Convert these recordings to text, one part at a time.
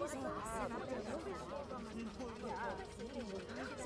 我想吃我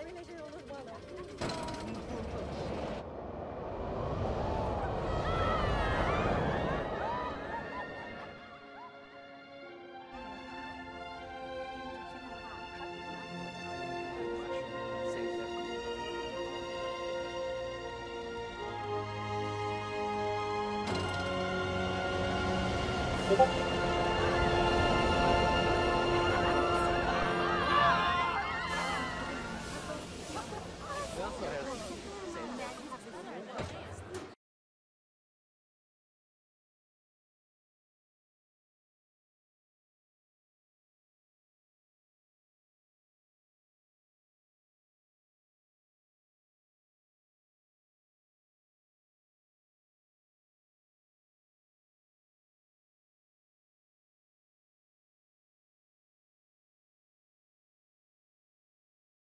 Evine şey olur balık.